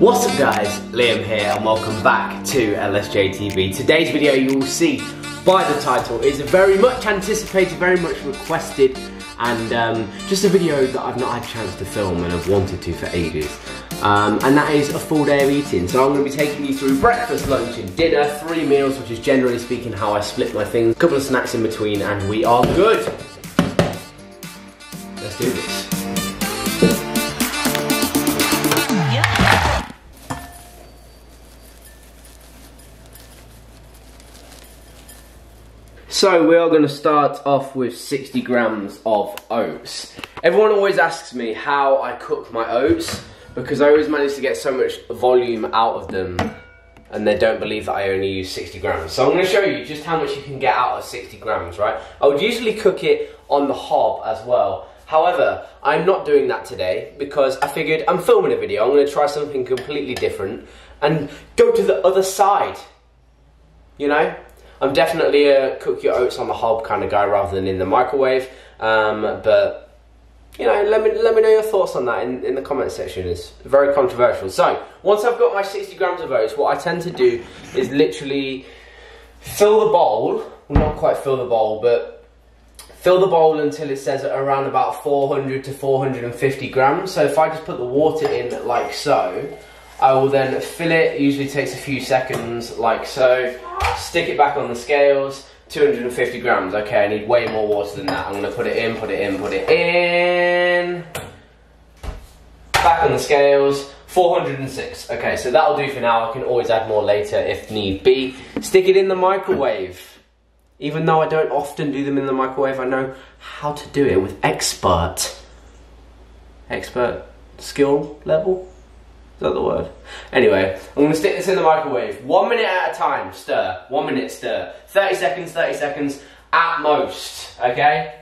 What's up guys, Liam here and welcome back to LSJ TV. Today's video you will see by the title is a very much anticipated, very much requested and um, just a video that I've not had a chance to film and I've wanted to for ages. Um, and that is a full day of eating. So I'm going to be taking you through breakfast, lunch and dinner, three meals which is generally speaking how I split my things, a couple of snacks in between and we are good. Let's do this. So we are going to start off with 60 grams of oats. Everyone always asks me how I cook my oats because I always manage to get so much volume out of them and they don't believe that I only use 60 grams. So I'm going to show you just how much you can get out of 60 grams, right? I would usually cook it on the hob as well. However, I'm not doing that today because I figured I'm filming a video, I'm going to try something completely different and go to the other side. You know? I'm definitely a cook your oats on the hob kind of guy rather than in the microwave. Um, but you know, let me let me know your thoughts on that in, in the comment section. It's very controversial. So once I've got my 60 grams of oats, what I tend to do is literally fill the bowl. Not quite fill the bowl, but fill the bowl until it says around about 400 to 450 grams. So if I just put the water in like so, I will then fill it. Usually takes a few seconds, like so stick it back on the scales, 250 grams. Okay, I need way more water than that. I'm gonna put it in, put it in, put it in. Back on the scales, 406. Okay, so that'll do for now. I can always add more later if need be. Stick it in the microwave. Even though I don't often do them in the microwave, I know how to do it with expert. Expert skill level? Is that the word? Anyway, I'm to stick this in the microwave. One minute at a time, stir. One minute, stir. 30 seconds, 30 seconds at most, okay?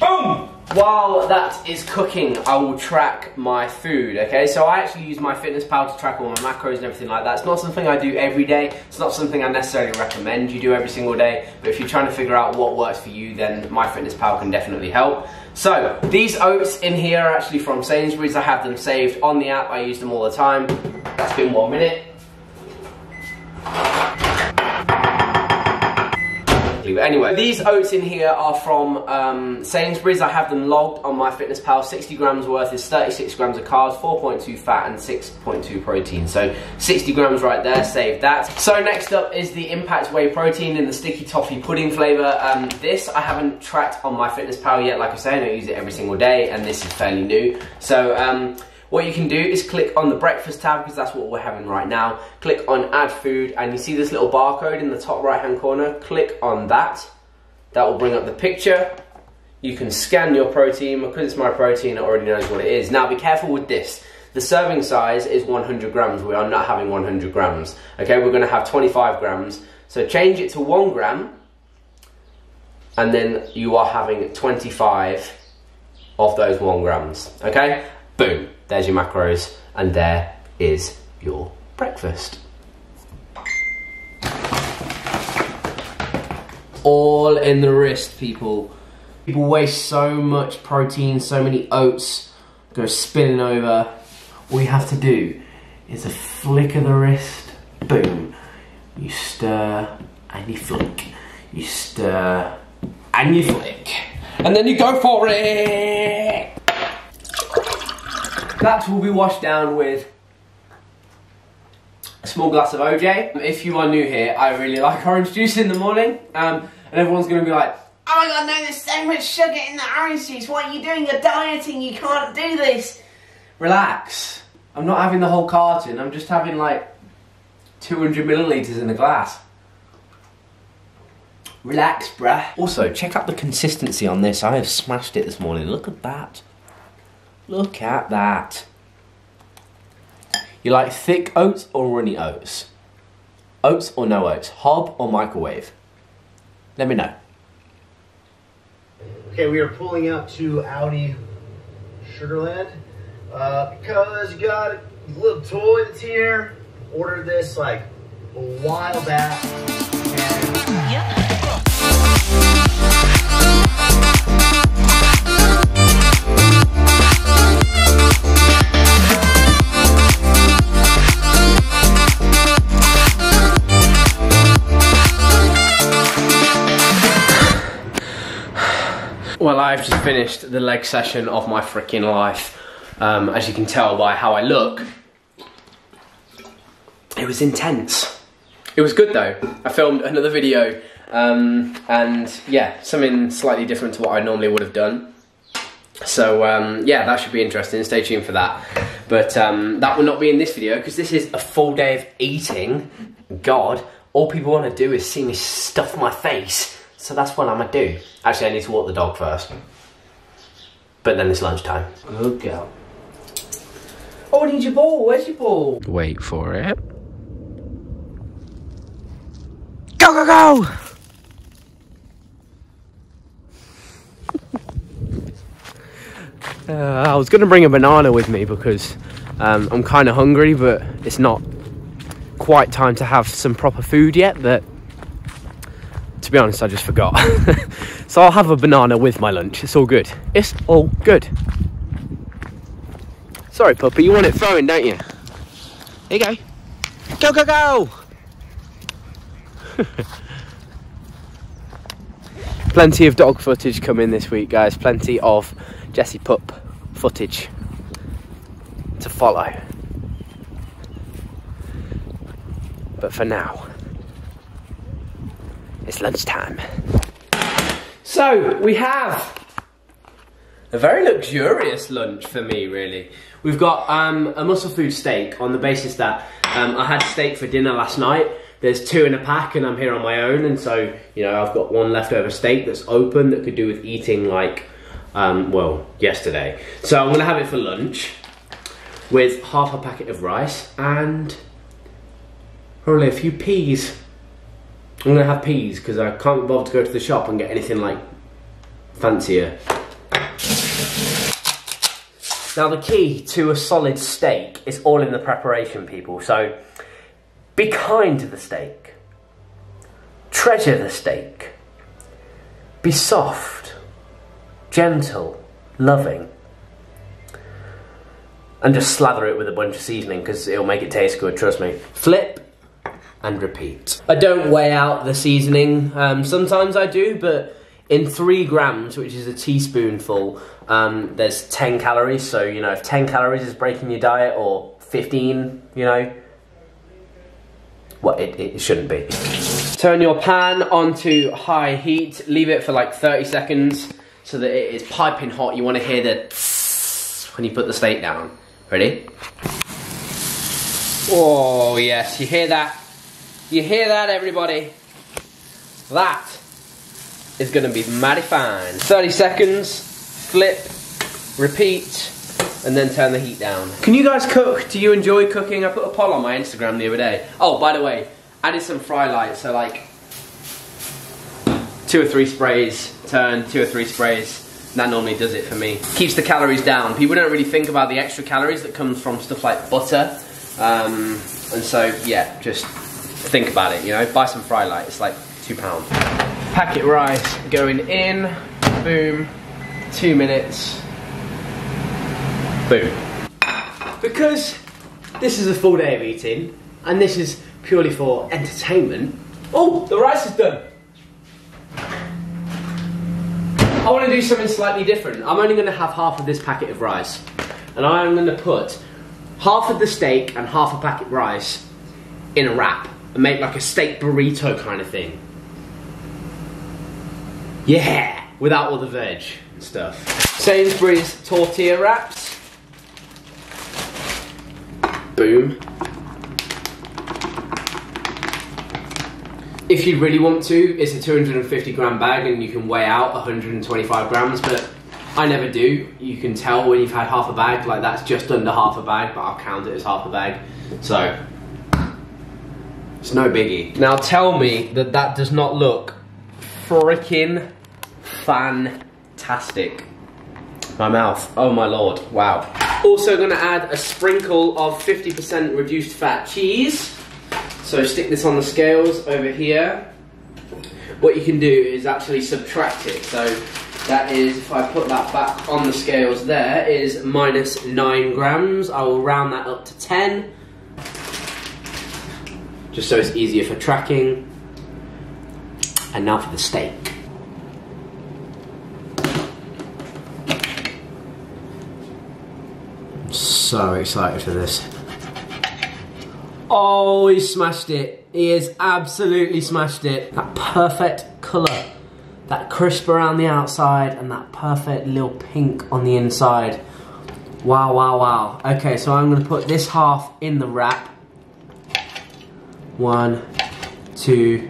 Boom! While that is cooking, I will track my food, okay? So I actually use MyFitnessPal to track all my macros and everything like that. It's not something I do every day. It's not something I necessarily recommend you do every single day. But if you're trying to figure out what works for you, then MyFitnessPal can definitely help. So, these oats in here are actually from Sainsbury's. I have them saved on the app. I use them all the time. That's been one minute. But anyway, these oats in here are from um, Sainsbury's. I have them logged on MyFitnessPal. 60 grams worth is 36 grams of carbs, 4.2 fat, and 6.2 protein. So 60 grams right there, save that. So next up is the Impact Whey Protein in the sticky toffee pudding flavour. Um, this I haven't tracked on MyFitnessPal yet. Like I say, I don't use it every single day, and this is fairly new. So um, what you can do is click on the breakfast tab because that's what we're having right now. Click on add food and you see this little barcode in the top right hand corner. Click on that. That will bring up the picture. You can scan your protein. Because it's my protein, it already knows what it is. Now be careful with this. The serving size is 100 grams. We are not having 100 grams. Okay, we're going to have 25 grams. So change it to 1 gram and then you are having 25 of those 1 grams. Okay, boom there's your macros, and there is your breakfast. All in the wrist, people. People waste so much protein, so many oats go spinning over. All you have to do is a flick of the wrist, boom. You stir and you flick. You stir and you flick. And then you go for it! That will be washed down with a small glass of OJ. If you are new here, I really like orange juice in the morning. Um, and everyone's going to be like, Oh my god, no, there's so much sugar in the orange juice. What are you doing? You're dieting. You can't do this. Relax. I'm not having the whole carton. I'm just having like 200 millilitres in a glass. Relax, bruh. Also, check out the consistency on this. I have smashed it this morning. Look at that. Look at that. You like thick oats or runny oats? Oats or no oats? Hob or microwave? Let me know. Okay, we are pulling out to Audi Sugarland uh, because you got a little toy that's here. Ordered this like a while back. Well, I've just finished the leg session of my freaking life. Um, as you can tell by how I look, it was intense. It was good though. I filmed another video, um, and yeah, something slightly different to what I normally would have done. So um, yeah, that should be interesting. Stay tuned for that. But um, that will not be in this video because this is a full day of eating. God, all people want to do is see me stuff my face. So that's what I'm gonna do. Actually, I need to walk the dog first. But then it's lunchtime. Good girl. Oh, I need your ball. Where's your ball? Wait for it. Go, go, go! Uh, I was going to bring a banana with me because um, I'm kind of hungry, but it's not quite time to have some proper food yet. But to be honest, I just forgot. so I'll have a banana with my lunch. It's all good. It's all good. Sorry, puppy, you want it throwing, don't you? Here you go. Go, go, go! Plenty of dog footage coming this week, guys. Plenty of Jessie Pup footage to follow. But for now, it's lunchtime. So, we have a very luxurious lunch for me, really. We've got um, a muscle food steak on the basis that um, I had steak for dinner last night. There's two in a pack, and I'm here on my own, and so you know I've got one leftover steak that's open that could do with eating like um, well, yesterday. So I'm gonna have it for lunch with half a packet of rice and probably a few peas. I'm gonna have peas because I can't be bothered to go to the shop and get anything like fancier. Now the key to a solid steak is all in the preparation, people. So be kind to the steak. Treasure the steak. Be soft gentle, loving. And just slather it with a bunch of seasoning because it'll make it taste good, trust me. Flip and repeat. I don't weigh out the seasoning. Um, sometimes I do, but in three grams, which is a teaspoonful, um, there's 10 calories. So, you know, if 10 calories is breaking your diet or 15, you know, well, it, it shouldn't be. Turn your pan onto high heat, leave it for like 30 seconds so that it is piping hot. You want to hear the when you put the steak down. Ready? Oh, yes, you hear that? You hear that, everybody? That is going to be mighty fine. 30 seconds, flip, repeat, and then turn the heat down. Can you guys cook? Do you enjoy cooking? I put a poll on my Instagram the other day. Oh, by the way, added some fry lights, so like two or three sprays, turn, two or three sprays. That normally does it for me. Keeps the calories down. People don't really think about the extra calories that comes from stuff like butter. Um, and so, yeah, just think about it, you know, buy some fry light, it's like two pounds. Packet rice going in, boom, two minutes, boom. Because this is a full day of eating, and this is purely for entertainment. Oh, the rice is done. I want to do something slightly different. I'm only going to have half of this packet of rice. And I'm going to put half of the steak and half a packet of rice in a wrap and make like a steak burrito kind of thing. Yeah, without all the veg and stuff. Sainsbury's tortilla wraps. Boom. if you really want to, it's a 250 gram bag and you can weigh out 125 grams, but I never do. You can tell when you've had half a bag, like that's just under half a bag, but I'll count it as half a bag. So, it's no biggie. Now tell me that that does not look freaking fantastic. My mouth, oh my lord, wow. Also gonna add a sprinkle of 50% reduced fat cheese. So stick this on the scales over here. What you can do is actually subtract it. So that is, if I put that back on the scales there, is minus 9 grams. I will round that up to 10 just so it's easier for tracking. And now for the steak. I'm so excited for this. Oh, he smashed it. He has absolutely smashed it. That perfect colour. That crisp around the outside and that perfect little pink on the inside. Wow, wow, wow. Okay, so I'm gonna put this half in the wrap one, two,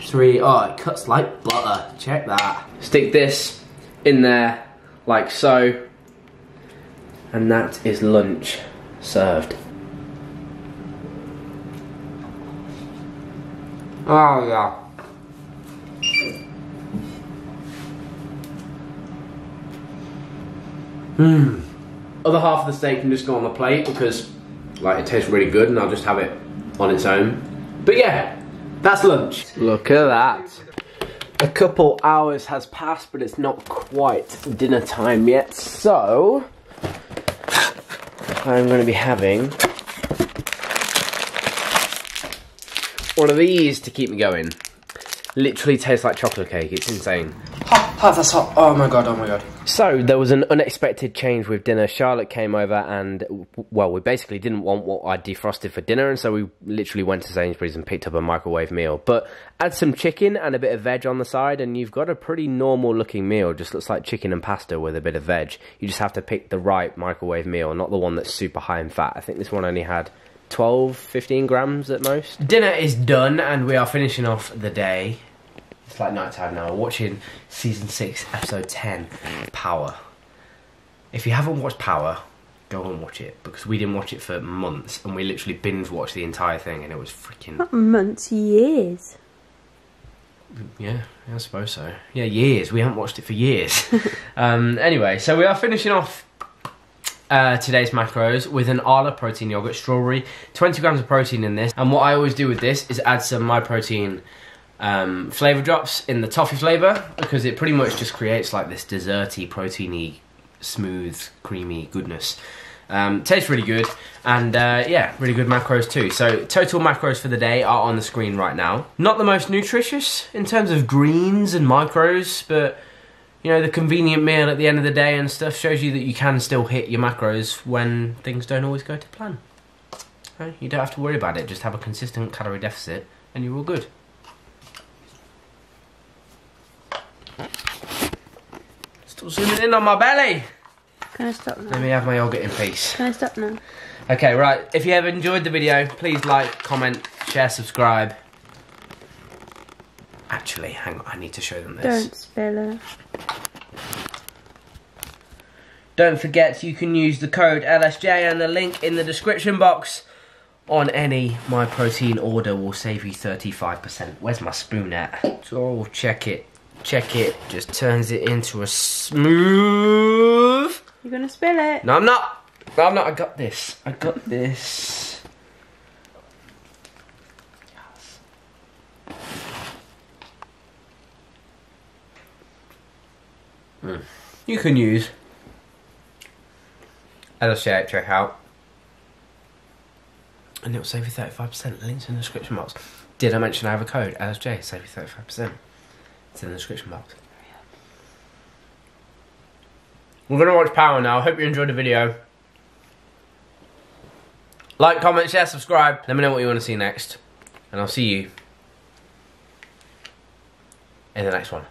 three. Oh, it cuts like butter. Check that. Stick this in there like so. And that is lunch served. Oh yeah. Hmm. Other half of the steak can just go on the plate because like it tastes really good and I'll just have it on its own. But yeah, that's lunch. Look at that. A couple hours has passed, but it's not quite dinner time yet. So, I'm going to be having one of these to keep me going. Literally tastes like chocolate cake. It's insane. Hot, hot, that's hot. Oh my god, oh my god. So, there was an unexpected change with dinner. Charlotte came over and, well, we basically didn't want what I defrosted for dinner, and so we literally went to Sainsbury's and picked up a microwave meal. But add some chicken and a bit of veg on the side, and you've got a pretty normal looking meal. Just looks like chicken and pasta with a bit of veg. You just have to pick the right microwave meal, not the one that's super high in fat. I think this one only had 12, 15 grams at most. Dinner is done, and we are finishing off the day it's like night time now. We're watching season 6, episode 10, Power. If you haven't watched Power, go and watch it because we didn't watch it for months and we literally binge watched the entire thing and it was freaking. Not months, years. Yeah, yeah, I suppose so. Yeah, years. We haven't watched it for years. um, anyway, so we are finishing off uh, today's macros with an Arla protein yogurt strawberry. 20 grams of protein in this. And what I always do with this is add some Myprotein um, flavor drops in the toffee flavor because it pretty much just creates like this desserty, proteiny, smooth, creamy goodness. Um, tastes really good, and uh, yeah, really good macros too. So total macros for the day are on the screen right now. Not the most nutritious in terms of greens and macros, but you know the convenient meal at the end of the day and stuff shows you that you can still hit your macros when things don't always go to plan. You don't have to worry about it. Just have a consistent calorie deficit, and you're all good. Still zooming in on my belly. Can I stop now? Let me have my yogurt in peace. Can I stop now? Okay, right. If you have enjoyed the video, please like, comment, share, subscribe. Actually, hang on. I need to show them this. Don't spill it. Don't forget you can use the code LSJ and the link in the description box on any My Protein order will save you 35%. Where's my spoon at? Oh, check it. Check it. Just turns it into a smooth. You're gonna spill it. No, I'm not. No, I'm not. I got this. I got this. Yes. Mm. You can use LSJ at checkout. And it'll save you 35%. Links in the description box. Did I mention I have a code? LSJ, save you 35%. It's in the description box. We're gonna watch Power now. Hope you enjoyed the video. Like, comment, share, subscribe. Let me know what you want to see next. And I'll see you in the next one.